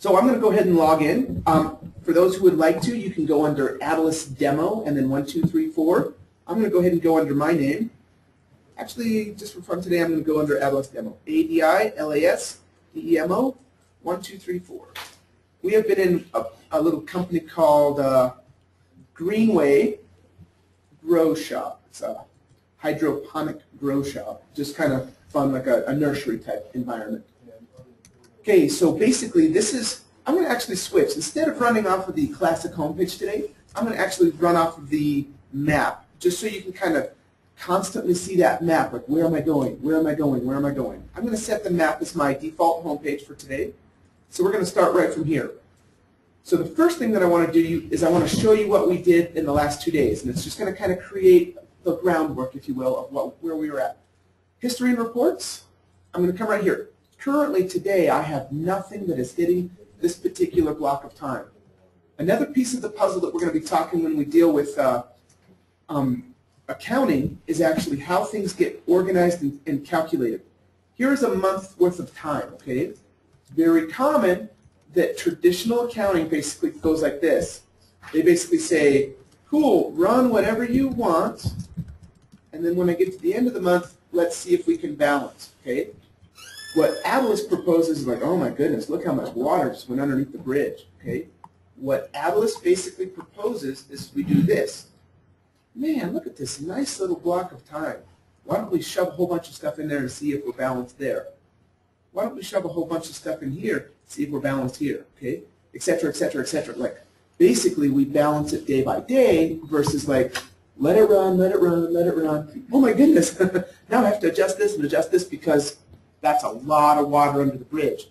So I'm going to go ahead and log in. Um, for those who would like to, you can go under Adilas Demo and then one, two, three, four. I'm going to go ahead and go under my name. Actually, just for fun today, I'm going to go under Adilas Demo. A-D-I-L-A-S-D-E-M-O, one, two, three, four. We have been in a, a little company called uh, Greenway Grow Shop. It's a hydroponic grow shop. Just kind of fun, like a, a nursery type environment. Okay, so basically this is, I'm going to actually switch. Instead of running off of the classic homepage today, I'm going to actually run off of the map, just so you can kind of constantly see that map, like where am I going, where am I going, where am I going. I'm going to set the map as my default homepage for today. So we're going to start right from here. So the first thing that I want to do is I want to show you what we did in the last two days, and it's just going to kind of create the groundwork, if you will, of what, where we were at. History and reports, I'm going to come right here. Currently today, I have nothing that is hitting this particular block of time. Another piece of the puzzle that we're going to be talking when we deal with uh, um, accounting is actually how things get organized and, and calculated. Here's a month worth of time, okay? Very common that traditional accounting basically goes like this. They basically say, cool, run whatever you want, and then when I get to the end of the month, let's see if we can balance, okay? What Adilas proposes is like, oh my goodness, look how much water just went underneath the bridge, okay? What Adilas basically proposes is we do this. Man, look at this nice little block of time. Why don't we shove a whole bunch of stuff in there and see if we're balanced there? Why don't we shove a whole bunch of stuff in here, see if we're balanced here, okay? Et cetera, et cetera, et cetera. Like, basically, we balance it day by day versus like, let it run, let it run, let it run. Oh my goodness, now I have to adjust this and adjust this because that's a lot of water under the bridge.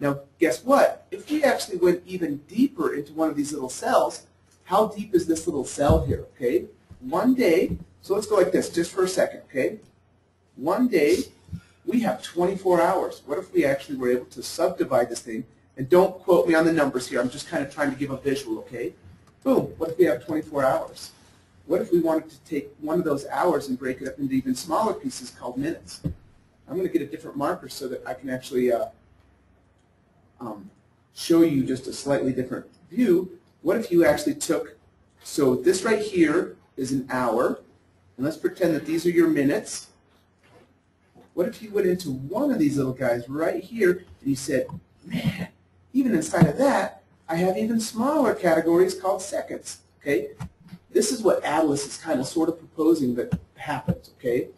Now, guess what? If we actually went even deeper into one of these little cells, how deep is this little cell here, okay? One day, so let's go like this just for a second, okay? One day, we have 24 hours. What if we actually were able to subdivide this thing? And don't quote me on the numbers here. I'm just kind of trying to give a visual, okay? Boom, what if we have 24 hours? What if we wanted to take one of those hours and break it up into even smaller pieces called minutes? I'm going to get a different marker so that I can actually uh, um, show you just a slightly different view. What if you actually took, so this right here is an hour, and let's pretend that these are your minutes. What if you went into one of these little guys right here and you said, man, even inside of that, I have even smaller categories called seconds, okay? This is what Adilas is kind of sort of proposing that happens, okay?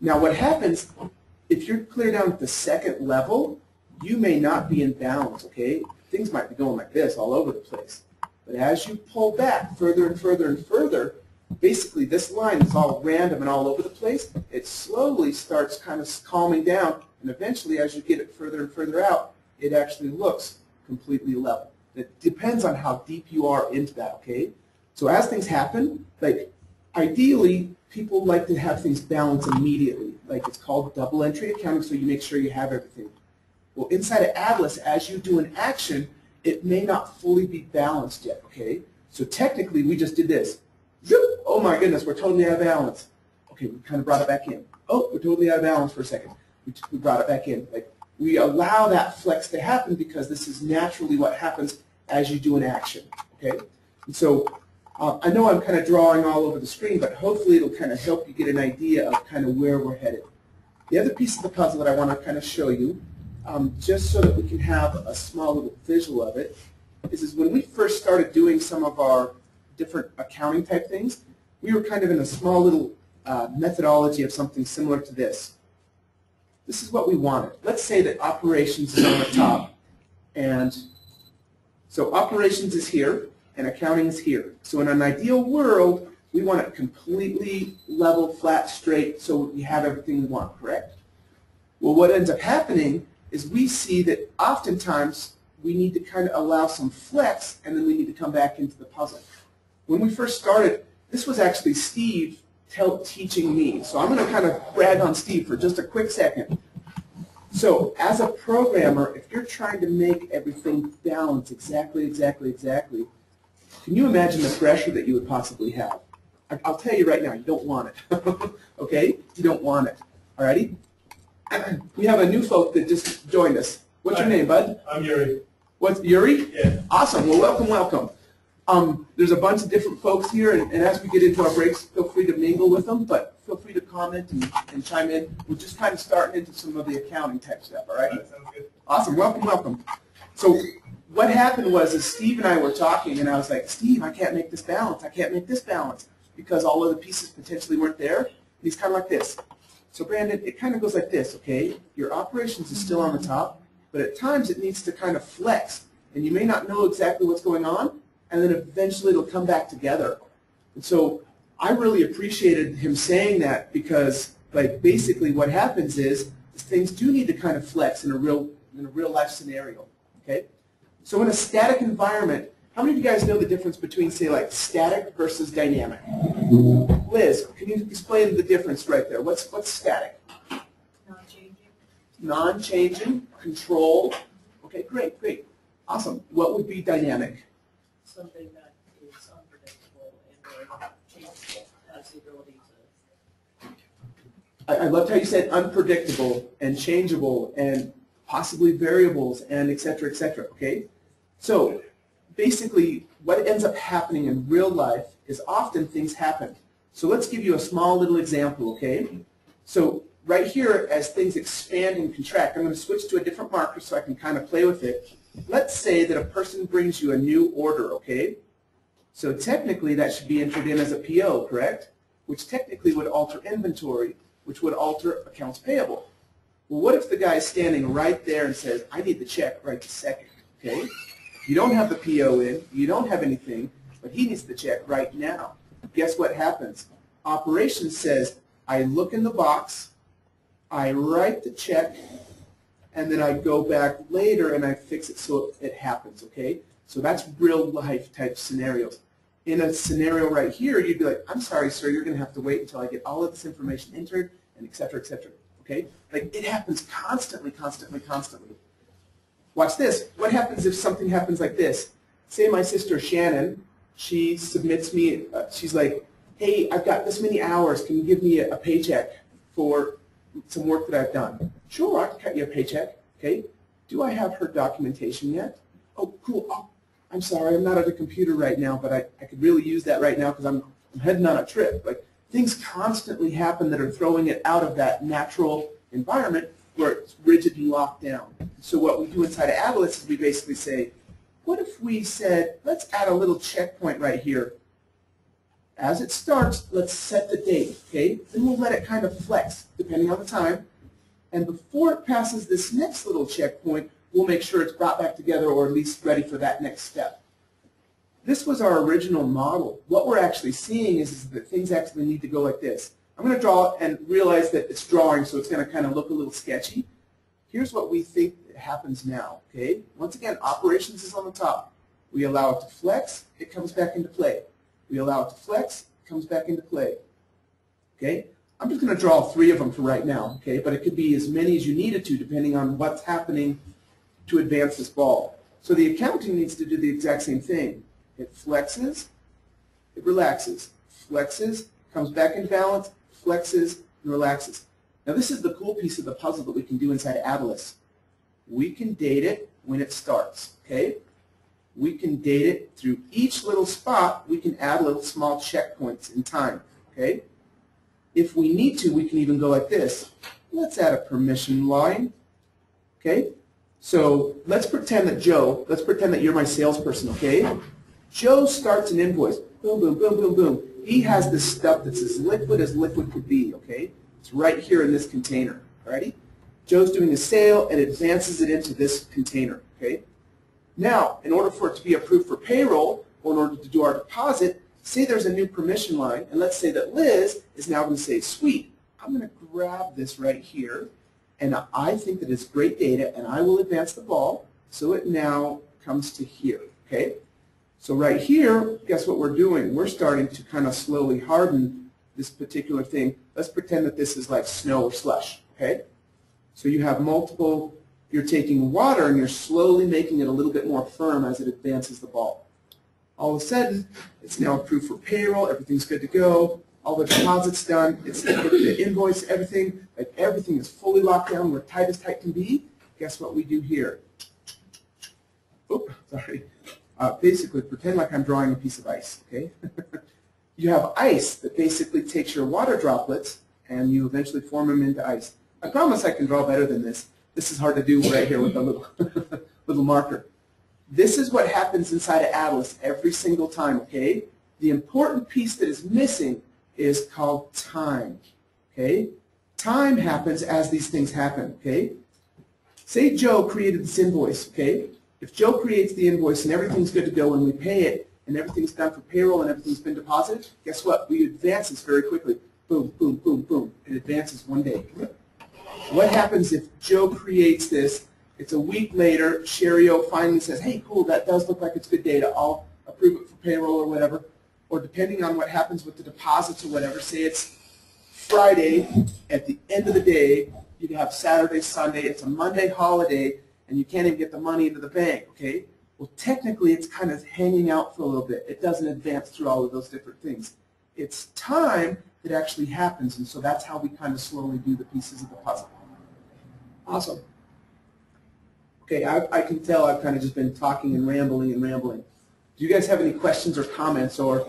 Now what happens if you're clear down at the second level, you may not be in balance, okay? Things might be going like this all over the place. But as you pull back further and further and further, basically this line is all random and all over the place. It slowly starts kind of calming down, and eventually as you get it further and further out, it actually looks completely level. It depends on how deep you are into that, okay? So as things happen, like ideally, people like to have things balanced immediately. Like it's called double entry accounting, so you make sure you have everything. Well, inside of Adilas, as you do an action, it may not fully be balanced yet, okay? So technically, we just did this. Oh my goodness, we're totally out of balance. Okay, we kind of brought it back in. Oh, we're totally out of balance for a second. We, we brought it back in. Like We allow that flex to happen because this is naturally what happens as you do an action, okay? And so uh, I know I'm kind of drawing all over the screen, but hopefully it'll kind of help you get an idea of kind of where we're headed. The other piece of the puzzle that I want to kind of show you, um, just so that we can have a small little visual of it, is, is when we first started doing some of our different accounting type things, we were kind of in a small little uh, methodology of something similar to this. This is what we wanted. Let's say that operations is on the top, and so operations is here, and accounting is here. So in an ideal world, we want it completely level, flat, straight, so we have everything we want, correct? Well, what ends up happening is we see that oftentimes we need to kind of allow some flex, and then we need to come back into the puzzle. When we first started, this was actually Steve tell, teaching me. So I'm going to kind of brag on Steve for just a quick second. So as a programmer, if you're trying to make everything balance exactly, exactly, exactly, can you imagine the pressure that you would possibly have? I, will tell you right now, you don't want it. okay? You don't want it. Alrighty? we have a new folk that just joined us. What's Hi. your name, bud? I'm Yuri. What's Yuri? Yeah. Awesome. Well, welcome, welcome. Um, there's a bunch of different folks here, and, and as we get into our breaks, feel free to mingle with them, but feel free to comment and, and chime in. We're just kind of starting into some of the accounting type stuff, all right? That sounds good. Awesome. Welcome, welcome. So what happened was is Steve and I were talking, and I was like, Steve, I can't make this balance. I can't make this balance because all of the pieces potentially weren't there. And he's kind of like this. So Brandon, it kind of goes like this, okay? Your operations is still on the top, but at times it needs to kind of flex, and you may not know exactly what's going on, and then eventually it'll come back together. And so I really appreciated him saying that because, like, basically what happens is, is things do need to kind of flex in a real in a real life scenario. Okay? So in a static environment, how many of you guys know the difference between, say, like static versus dynamic? Liz, can you explain the difference right there? What's what's static? Non-changing. Non-changing, controlled. Okay, great, great. Awesome. What would be dynamic? Something that is unpredictable and changeable, has the ability to. I, I loved how you said unpredictable and changeable and possibly variables and et cetera, et cetera, okay? So basically what ends up happening in real life is often things happen. So let's give you a small little example, okay? So right here, as things expand and contract, I'm going to switch to a different marker so I can kind of play with it. Let's say that a person brings you a new order, okay? So technically that should be entered in as a PO, correct? Which technically would alter inventory, which would alter accounts payable. Well, what if the guy is standing right there and says, I need the check right this second, okay? You don't have the PO in, you don't have anything, but he needs the check right now. Guess what happens? Operations says, I look in the box, I write the check, and then I go back later and I fix it so it happens, okay? So that's real life type scenarios. In a scenario right here, you'd be like, I'm sorry, sir, you're going to have to wait until I get all of this information entered, and et cetera, et cetera, okay? Like, it happens constantly, constantly, constantly. Watch this. What happens if something happens like this? Say my sister Shannon, she submits me, uh, she's like, hey, I've got this many hours. Can you give me a, a paycheck for some work that I've done? Sure, I can cut you a paycheck. Okay. Do I have her documentation yet? Oh, cool. Oh, I'm sorry, I'm not at a computer right now, but I, I could really use that right now because I'm, I'm heading on a trip. Like things constantly happen that are throwing it out of that natural environment where it's rigid and locked down. So what we do inside of Adilas is we basically say, what if we said, let's add a little checkpoint right here. As it starts, let's set the date, okay? Then we'll let it kind of flex depending on the time. And before it passes this next little checkpoint, we'll make sure it's brought back together or at least ready for that next step. This was our original model. What we're actually seeing is, is that things actually need to go like this. I'm going to draw and realize that it's drawing, so it's going to kind of look a little sketchy. Here's what we think happens now, okay? Once again, operations is on the top. We allow it to flex, it comes back into play. We allow it to flex, it comes back into play. Okay? I'm just going to draw three of them for right now, okay? But it could be as many as you needed to depending on what's happening to advance this ball. So the accounting needs to do the exact same thing. It flexes, it relaxes, flexes, comes back into balance, flexes, and relaxes. Now this is the cool piece of the puzzle that we can do inside Adilas. We can date it when it starts, okay? We can date it through each little spot. We can add little small checkpoints in time, okay? If we need to, we can even go like this. Let's add a permission line, okay? So let's pretend that Joe, let's pretend that you're my salesperson, okay? Joe starts an invoice. Boom, boom, boom, boom, boom. He has this stuff that's as liquid as liquid could be, okay? It's right here in this container, alrighty? Joe's doing a sale and advances it into this container, okay? Now, in order for it to be approved for payroll, or in order to do our deposit, say there's a new permission line, and let's say that Liz is now going to say, sweet, I'm going to grab this right here, and I think that it's great data, and I will advance the ball, so it now comes to here, okay? So right here, guess what we're doing? We're starting to kind of slowly harden this particular thing. Let's pretend that this is like snow or slush, okay? So you have multiple, you're taking water and you're slowly making it a little bit more firm as it advances the ball. All of a sudden, it's now approved for payroll, everything's good to go, all the deposits done, it's the, invoice, everything, like everything is fully locked down, we're tight as tight can be. Guess what we do here? Oop, sorry. Uh, basically, pretend like I'm drawing a piece of ice, okay? you have ice that basically takes your water droplets and you eventually form them into ice. I promise I can draw better than this. This is hard to do right here with a little, little marker. This is what happens inside of Adilas every single time, okay? The important piece that is missing is called time, okay? Time happens as these things happen, okay? Say Joe created this invoice, okay? If Joe creates the invoice and everything's good to go and we pay it and everything's done for payroll and everything's been deposited, guess what? We advance this very quickly. Boom, boom, boom, boom. It advances one day. What happens if Joe creates this, it's a week later, Sherio finally says, hey, cool, that does look like it's good data. I'll approve it for payroll or whatever. Or depending on what happens with the deposits or whatever, say it's Friday, at the end of the day, you have Saturday, Sunday, it's a Monday holiday, and you can't even get the money into the bank, okay? Well, technically, it's kind of hanging out for a little bit. It doesn't advance through all of those different things. It's time that actually happens, and so that's how we kind of slowly do the pieces of the puzzle. Awesome. Okay, I, I can tell I've kind of just been talking and rambling and rambling. Do you guys have any questions or comments, or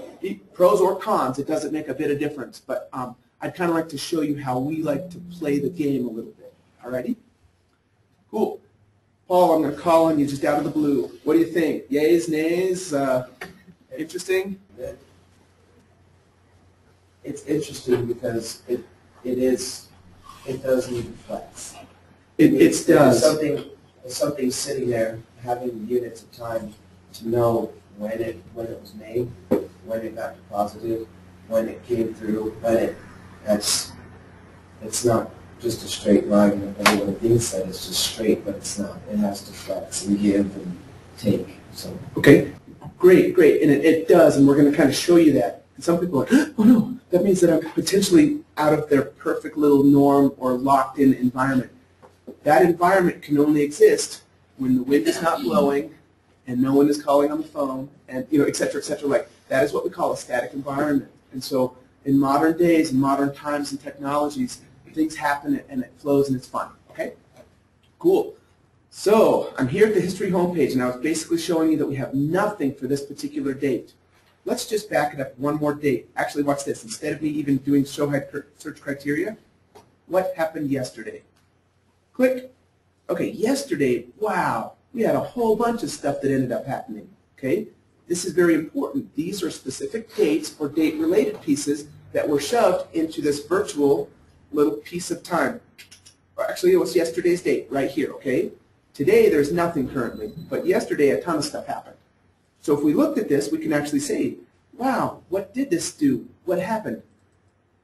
pros or cons? It doesn't make a bit of difference, but um, I'd kind of like to show you how we like to play the game a little bit. Alrighty? Cool. Paul, I'm going to call on you just out of the blue. What do you think? Yays, nays? Uh, interesting? It's interesting because it, it is, it does need flex. It, it There's does. Something, there's something sitting there, having units of time to know when it, when it was made, when it got deposited, when it came through, when it, that's, it's not just a straight line, and everyone thinks that it's just straight, but it's not. It has to flex and give and take, so. Okay, great, great, and it, it does, and we're going to kind of show you that. And some people are, like, oh no, that means that I'm potentially out of their perfect little norm or locked-in environment. That environment can only exist when the wind is not blowing and no one is calling on the phone, and you know, et cetera, et cetera. Like that is what we call a static environment. And so, in modern days, in modern times and technologies, things happen and it flows and it's fun. Okay, cool. So I'm here at the history homepage, and I was basically showing you that we have nothing for this particular date. Let's just back it up one more date. Actually, watch this. Instead of me even doing show hide search criteria, what happened yesterday? Click. Okay, yesterday, wow, we had a whole bunch of stuff that ended up happening. Okay, this is very important. These are specific dates or date-related pieces that were shoved into this virtual little piece of time. Actually, it was yesterday's date right here. Okay. Today, there's nothing currently, but yesterday, a ton of stuff happened. So if we looked at this, we can actually say, wow, what did this do? What happened?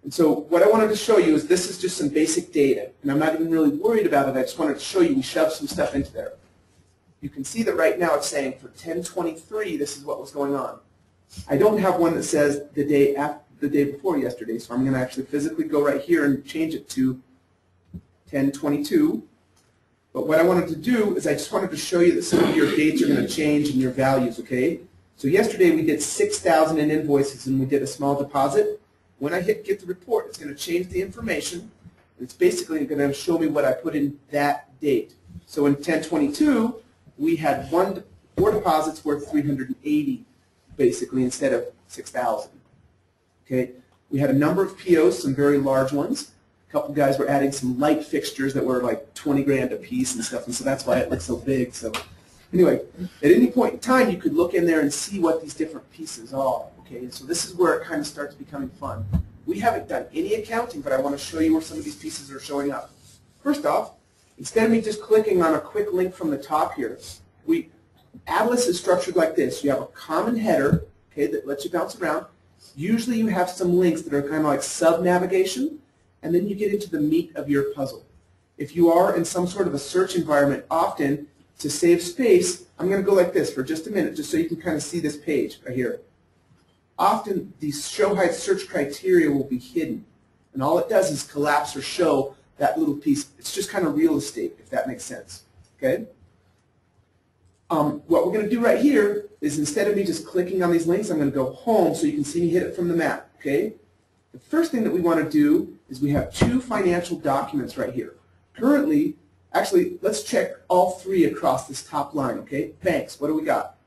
And so what I wanted to show you is this is just some basic data, and I'm not even really worried about it. I just wanted to show you we shoved some stuff into there. You can see that right now it's saying for 1023, this is what was going on. I don't have one that says the day after, the day before yesterday, so I'm going to actually physically go right here and change it to 1022. But what I wanted to do is I just wanted to show you that some of your dates are going to change and your values, okay? So yesterday we did 6,000 in invoices and we did a small deposit. When I hit get the report, it's going to change the information. It's basically going to show me what I put in that date. So in 1022, we had one, four deposits worth 380, basically, instead of 6,000. Okay, we had a number of POs, some very large ones. A couple guys were adding some light fixtures that were like 20 grand a piece and stuff, and so that's why it looks so big. So anyway, at any point in time, you could look in there and see what these different pieces are. Okay, so this is where it kind of starts becoming fun. We haven't done any accounting, but I want to show you where some of these pieces are showing up. First off, instead of me just clicking on a quick link from the top here, we Adilas is structured like this. You have a common header, okay, that lets you bounce around. Usually you have some links that are kind of like sub-navigation, and then you get into the meat of your puzzle. If you are in some sort of a search environment, often to save space, I'm going to go like this for just a minute, just so you can kind of see this page right here. Often the show hide search criteria will be hidden, and all it does is collapse or show that little piece. It's just kind of real estate, if that makes sense. Okay? Um, what we're going to do right here is instead of me just clicking on these links, I'm going to go home so you can see me hit it from the map. Okay? The first thing that we want to do is we have two financial documents right here. Currently, Actually, let's check all three across this top line, okay? Banks, what do we got?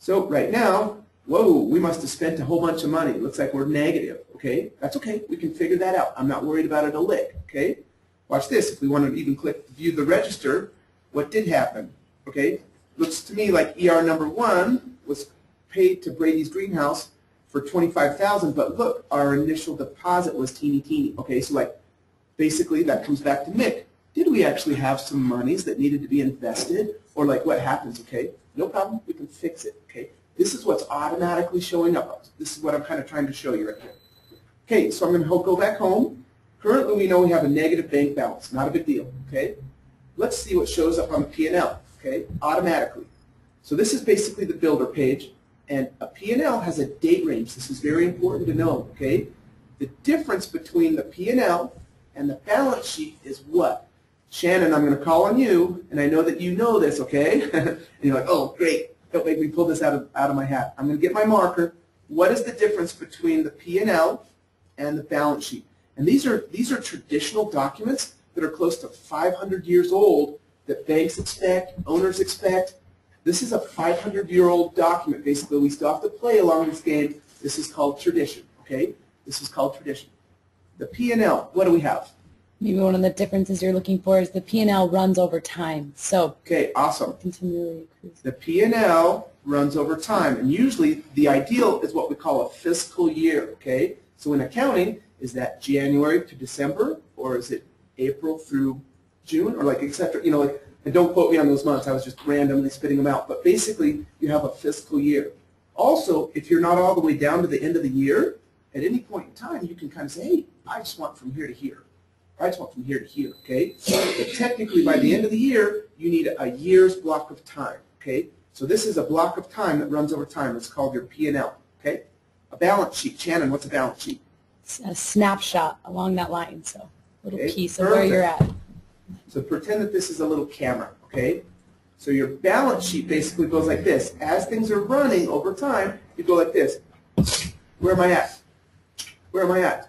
So right now, whoa, we must have spent a whole bunch of money. Looks like we're negative, okay? That's okay, we can figure that out. I'm not worried about it a lick, okay? Watch this, if we want to even click view the register, what did happen, okay? Looks to me like ER number one was paid to Brady's Greenhouse for 25000 but look, our initial deposit was teeny teeny, okay? So like, basically that comes back to Mick. Did we actually have some monies that needed to be invested? Or like what happens, okay? No problem, we can fix it, okay? This is what's automatically showing up. This is what I'm kind of trying to show you right here. Okay, so I'm going to go back home. Currently we know we have a negative bank balance, not a big deal, okay? Let's see what shows up on the P&L, okay, automatically. So this is basically the builder page, and a P&L has a date range. This is very important to know, okay? The difference between the P&L and the balance sheet is what? Shannon, I'm going to call on you, and I know that you know this, okay? and you're like, oh, great. Don't make me pull this out of, out of my hat. I'm going to get my marker. What is the difference between the P&L and the balance sheet? And these are, these are traditional documents that are close to 500 years old that banks expect, owners expect. This is a 500-year-old document. Basically, we still have to play along this game. This is called tradition, okay? This is called tradition. The P&L, what do we have? Maybe one of the differences you're looking for is the P&L runs over time. So Okay, awesome. continually accrues. The P&L runs over time, and usually the ideal is what we call a fiscal year, okay? So in accounting, is that January to December, or is it April through June, or like etc. You know, like, and don't quote me on those months, I was just randomly spitting them out, but basically you have a fiscal year. Also, if you're not all the way down to the end of the year, at any point in time, you can kind of say, hey, I just want from here to here. I just want from here to here, okay? But technically, by the end of the year, you need a year's block of time, okay? So this is a block of time that runs over time. It's called your P&L, okay? A balance sheet. Shannon, what's a balance sheet? It's a snapshot along that line. So a little Okay, piece of where you're at. So pretend that this is a little camera, okay? So your balance sheet basically goes like this. As things are running over time, you go like this. Where am I at? Where am I at?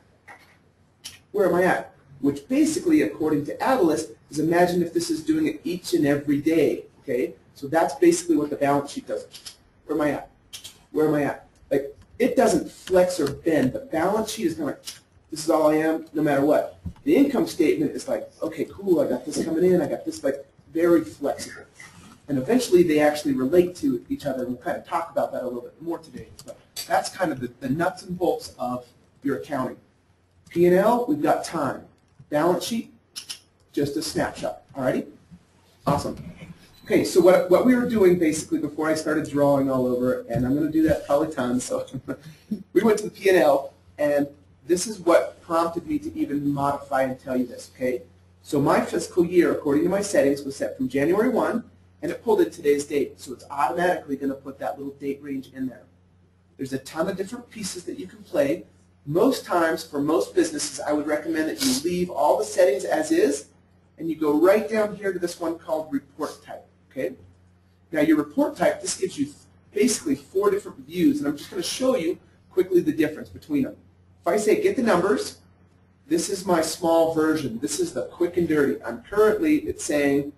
Where am I at? Which basically, according to Adilas, is imagine if this is doing it each and every day, okay? So that's basically what the balance sheet does. Where am I at? Where am I at? Like, it doesn't flex or bend. The balance sheet is kind of like, this is all I am, no matter what. The income statement is like, okay, cool, I got this coming in, I got this, like, very flexible. And eventually they actually relate to each other, we'll kind of talk about that a little bit more today. But that's kind of the, the nuts and bolts of your accounting. P&L, we've got time. Balance sheet, just a snapshot, all righty? Awesome. Okay, so what, what we were doing basically before I started drawing all over, and I'm going to do that probably tons, so we went to the P&L, and this is what prompted me to even modify and tell you this, okay? So my fiscal year, according to my settings, was set from January 1, and it pulled in today's date, so it's automatically going to put that little date range in there. There's a ton of different pieces that you can play. Most times, for most businesses, I would recommend that you leave all the settings as is, and you go right down here to this one called report type, okay? Now your report type, this gives you basically four different views, and I'm just going to show you quickly the difference between them. If I say get the numbers, this is my small version. This is the quick and dirty. I'm currently, it's saying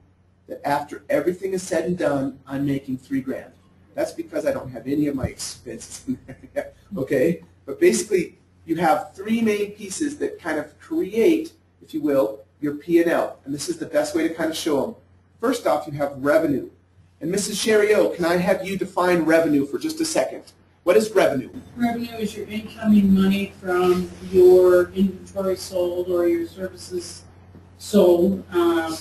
that after everything is said and done, I'm making three grand. That's because I don't have any of my expenses in there okay? But basically, you have three main pieces that kind of create, if you will, your P&L. And this is the best way to kind of show them. First off, you have revenue. And Mrs. Sherry O, can I have you define revenue for just a second? What is revenue? Revenue is your incoming money from your inventory sold or your services sold. Um,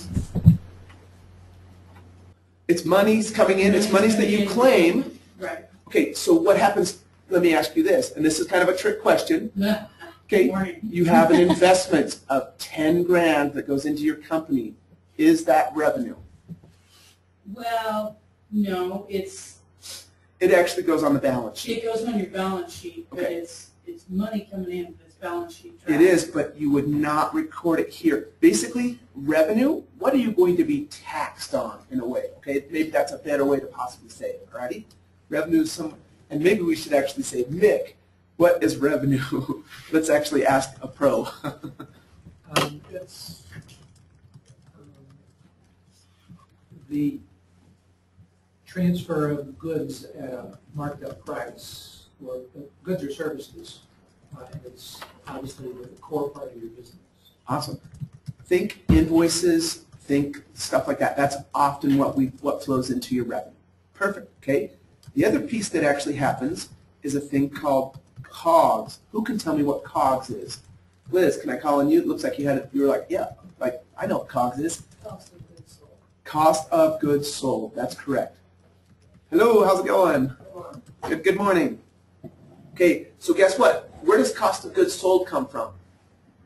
It's monies coming in, it's monies that you claim. right. Okay, so what happens, let me ask you this, and this is kind of a trick question. Okay, you have an investment of 10 grand that goes into your company. Is that revenue? Well, no, it's, It actually goes on the balance sheet. it goes on your balance sheet, but Okay. it's, it's money coming in, but it's balance sheet. It is, but you would not record it here. Basically, revenue, what are you going to be taxed on in a way? Okay, maybe that's a better way to possibly say it, alrighty? Revenue is some, and maybe we should actually say, Mick, what is revenue? Let's actually ask a pro. Um, it's, um, the transfer of goods at a marked up price, or goods or services, uh, and it's obviously the core part of your business. Awesome. Think invoices, think stuff like that. That's often what we, what flows into your revenue. Perfect, okay? The other piece that actually happens is a thing called COGS. Who can tell me what COGS is? Liz, can I call on you? It looks like you had, it. you were like, yeah, like, I know what COGS is. Cost of goods sold. Cost of goods sold, that's correct. Hello, how's it going? Good, good morning. Okay, so guess what? Where does cost of goods sold come from?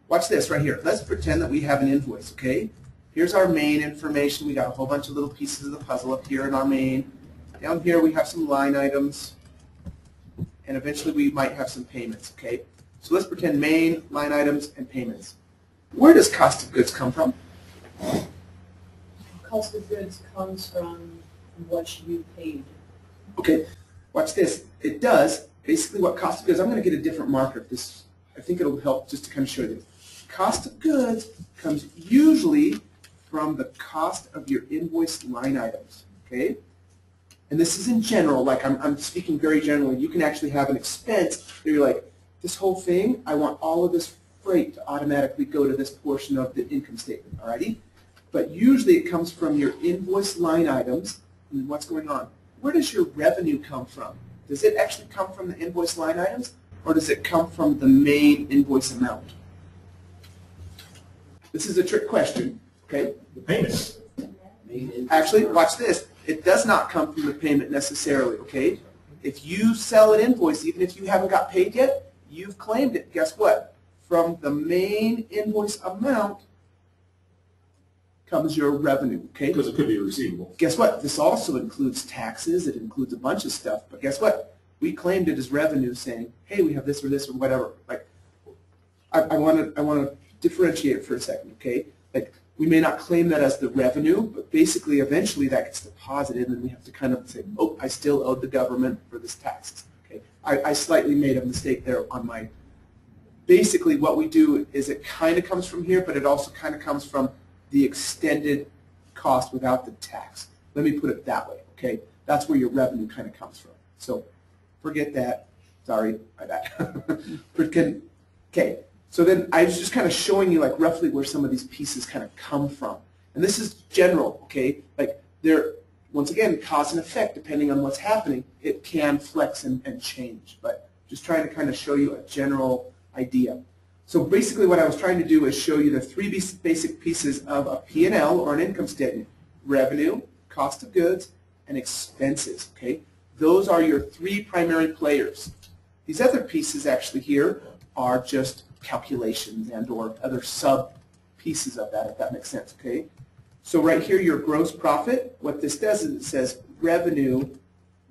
Watch this right here. Let's pretend that we have an invoice, okay? Here's our main information. We got a whole bunch of little pieces of the puzzle up here in our main. Down here we have some line items. And eventually we might have some payments, okay? So let's pretend main, line items, and payments. Where does cost of goods come from? Cost of goods comes from what you paid. Okay, watch this. It does, basically what cost of goods, I'm going to get a different marker. This, I think it'll help just to kind of show you. Cost of goods comes usually from the cost of your invoice line items, okay? And this is in general, like I'm, I'm speaking very generally. You can actually have an expense where you're like, this whole thing, I want all of this freight to automatically go to this portion of the income statement, alrighty? But usually it comes from your invoice line items and what's going on. Where does your revenue come from? Does it actually come from the invoice line items or does it come from the main invoice amount? This is a trick question, okay? The payment. Actually, watch this. It does not come from the payment necessarily, okay? If you sell an invoice, even if you haven't got paid yet, you've claimed it. Guess what? From the main invoice amount comes your revenue, okay? Because it could be a receivable. Guess what? This also includes taxes. It includes a bunch of stuff. But guess what? We claimed it as revenue, saying, "Hey, we have this or this or whatever." Like, I want to I want to differentiate for a second, okay? Like, we may not claim that as the revenue, but basically, eventually, that gets deposited, and we have to kind of say, "Oh, I still owed the government for this tax." Okay, I, I slightly made a mistake there on my. Basically, what we do is it kind of comes from here, but it also kind of comes from the extended cost without the tax. Let me put it that way, okay? That's where your revenue kind of comes from. So forget that. Sorry, my bad. Okay, so then I was just kind of showing you like roughly where some of these pieces kind of come from. And this is general, okay? Like they're, once again, cause and effect, depending on what's happening, it can flex and, and change. But just trying to kind of show you a general idea. So basically what I was trying to do is show you the three basic pieces of a P&L or an income statement. Revenue, cost of goods, and expenses, okay? Those are your three primary players. These other pieces actually here are just calculations and or other sub pieces of that, if that makes sense, okay? So right here, your gross profit, what this does is it says revenue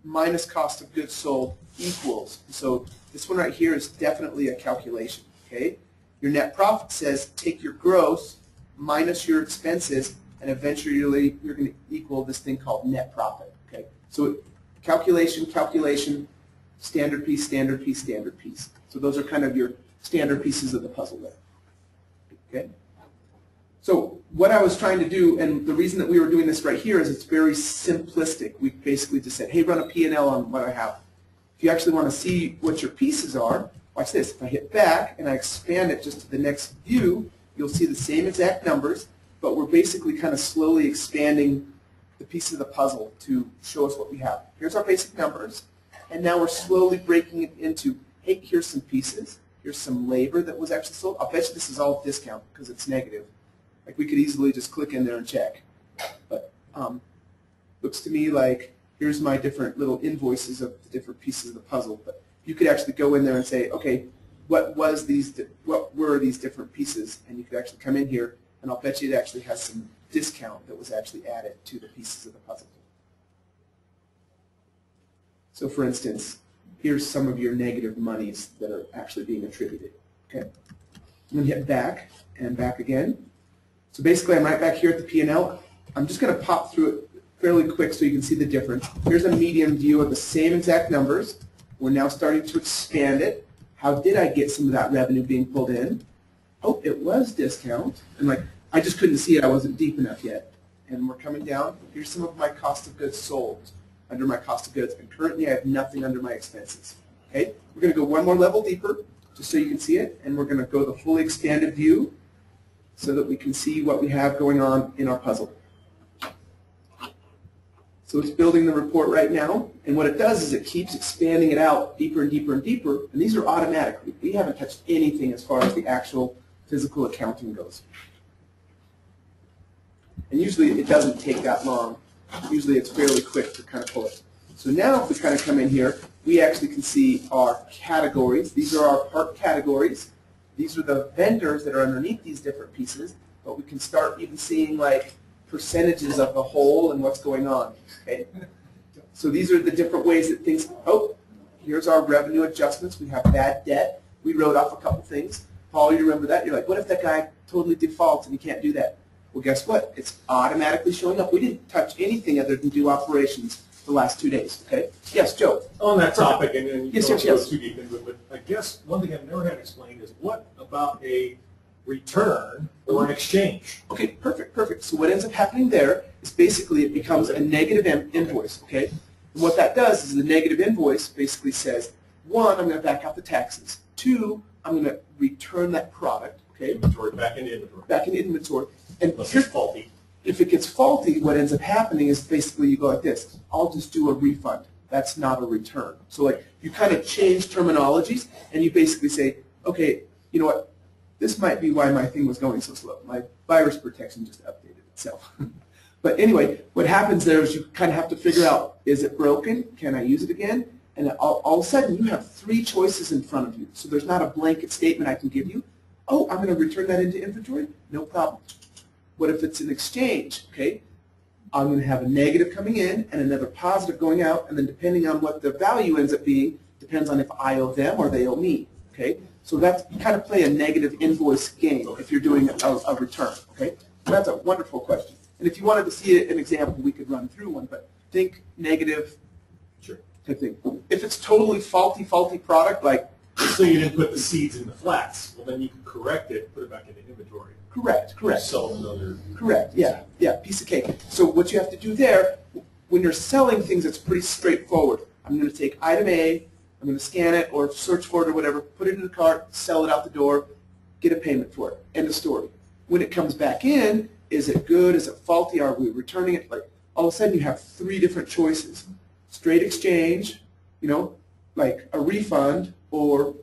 minus cost of goods sold equals. So this one right here is definitely a calculation, okay? Your net profit says take your gross minus your expenses, and eventually you're going to equal this thing called net profit, okay? So calculation, calculation, standard piece, standard piece, standard piece. So those are kind of your standard pieces of the puzzle there, okay? So what I was trying to do, and the reason that we were doing this right here is it's very simplistic. We basically just said, hey, run a P&L on what I have. If you actually want to see what your pieces are, watch this. If I hit back and I expand it just to the next view, you'll see the same exact numbers, but we're basically kind of slowly expanding the piece of the puzzle to show us what we have. Here's our basic numbers, and now we're slowly breaking it into, hey, here's some pieces. Here's some labor that was actually sold. I'll bet you this is all discount because it's negative. Like we could easily just click in there and check. But um, looks to me like here's my different little invoices of the different pieces of the puzzle. But you could actually go in there and say, okay, what was these? What were these different pieces? And you could actually come in here, and I'll bet you it actually has some discount that was actually added to the pieces of the puzzle. So, for instance, here's some of your negative monies that are actually being attributed. Okay, I'm going to hit back and back again. So basically, I'm right back here at the P&L. I'm just going to pop through it fairly quick so you can see the difference. Here's a medium view of the same exact numbers. We're now starting to expand it. How did I get some of that revenue being pulled in? Oh, it was discount. And like, I just couldn't see it. I wasn't deep enough yet. and we're coming down. Here's some of my cost of goods sold under my cost of goods, and currently I have nothing under my expenses. Okay, we're going to go one more level deeper, just so you can see it, and we're going to go the fully expanded view, so that we can see what we have going on in our puzzle. So it's building the report right now, and what it does is it keeps expanding it out deeper and deeper and deeper, and these are automatic. We haven't touched anything as far as the actual physical accounting goes. And usually it doesn't take that long. Usually it's fairly quick to kind of pull it. So now if we kind of come in here, we actually can see our categories. These are our part categories. These are the vendors that are underneath these different pieces, but we can start even seeing like percentages of the whole and what's going on. Okay? So these are the different ways that things, oh, here's our revenue adjustments. We have bad debt. We wrote off a couple things. Paul, you remember that? You're like, what if that guy totally defaults and he can't do that? Well, guess what? It's automatically showing up. We didn't touch anything other than do operations the last two days, okay? Yes, Joe? On that topic, and then you Yes, don't yes, go yes. too deep into it, but I guess one thing I've never had explained is what about a return or an exchange? Okay, perfect, perfect. So what ends up happening there is basically it becomes a negative in- invoice, okay? And what that does is the negative invoice basically says, one, I'm going to back out the taxes. Two, I'm going to return that product, okay, Inventory, back into inventory, back in inventory. And unless it's faulty. if it gets faulty, what ends up happening is basically you go like this, I'll just do a refund. That's not a return. So like you kind of change terminologies and you basically say, okay, you know what, this might be why my thing was going so slow. My virus protection just updated itself. but anyway, what happens there is you kind of have to figure out, is it broken? Can I use it again? And all, all of a sudden you have three choices in front of you. So there's not a blanket statement I can give you. Oh, I'm going to return that into inventory? No problem. What if it's an exchange? Okay, I'm going to have a negative coming in and another positive going out, and then depending on what the value ends up being, depends on if I owe them or they owe me. Okay, so that's you kind of play a negative invoice game if you're doing a, a return. Okay, so that's a wonderful question. And if you wanted to see an example, we could run through one, but think negative Sure. type thing. If it's totally faulty, faulty product, like So you didn't put the seeds in the flats, well then you can correct it, put it back into inventory. correct, correct. Sell another. Correct, yeah, yeah, piece of cake. So what you have to do there, when you're selling things, it's pretty straightforward. I'm going to take item A, I'm going to scan it or search for it or whatever, put it in the cart, sell it out the door, get a payment for it. End of story. When it comes back in, is it good? Is it faulty? Are we returning it? Like all of a sudden you have three different choices: straight exchange, you know, like a refund, or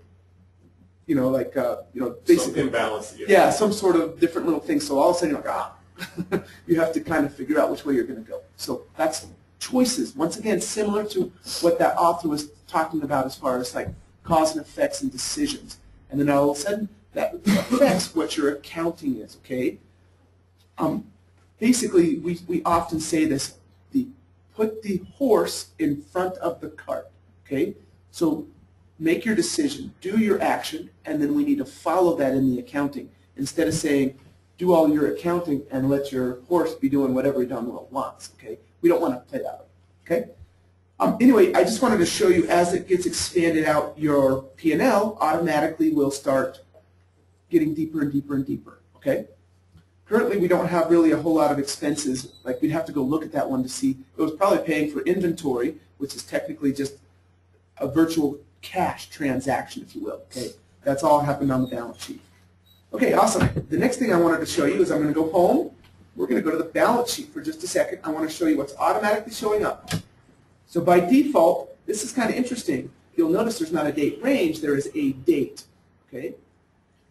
you know, like uh, you know, Some basically imbalance. yeah, some sort of different little thing. So all of a sudden you're like, ah, you have to kind of figure out which way you're going to go. So that's choices. Once again, similar to what that author was talking about as far as like cause and effects and decisions. And then all of a sudden that affects what your accounting is, okay? Um, basically, we, we often say this, the put the horse in front of the cart, okay? So make your decision, do your action, and then we need to follow that in the accounting. Instead of saying, do all your accounting and let your horse be doing whatever he Don Will wants, okay? We don't want to play that okay? Um, anyway, I just wanted to show you as it gets expanded out, your P&L automatically will start getting deeper and deeper and deeper, okay? Currently, we don't have really a whole lot of expenses. Like, we'd have to go look at that one to see. It was probably paying for inventory, which is technically just a virtual cash transaction, if you will, okay? That's all happened on the balance sheet. Okay, awesome. The next thing I wanted to show you is I'm going to go home. We're going to go to the balance sheet for just a second. I want to show you what's automatically showing up. So by default, this is kind of interesting. You'll notice there's not a date range, there is a date, okay?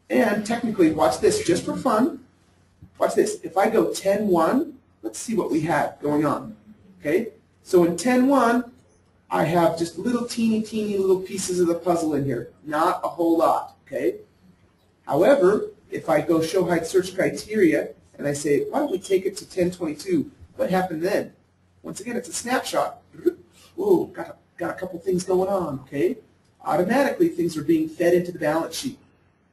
And technically, watch this, just for fun, watch this. If I go 10-1, let's see what we have going on, okay? So in 10-1, I have just little teeny, teeny little pieces of the puzzle in here, not a whole lot, okay? However, if I go show hide search criteria and I say, why don't we take it to 1022, what happened then? Once again, it's a snapshot. Whoa, got a, got a couple things going on, okay? Automatically, things are being fed into the balance sheet,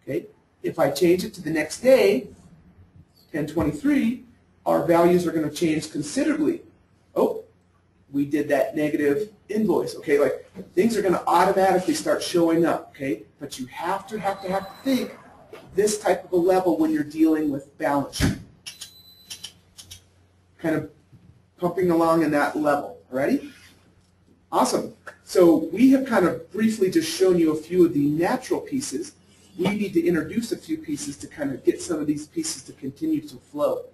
okay? If I change it to the next day, 1023, our values are going to change considerably. Oh, we did that negative invoice, okay? Like, things are going to automatically start showing up, okay? But you have to, have to, have to think this type of a level when you're dealing with balance sheet. Kind of pumping along in that level. Ready? Awesome. So we have kind of briefly just shown you a few of the natural pieces. We need to introduce a few pieces to kind of get some of these pieces to continue to flow.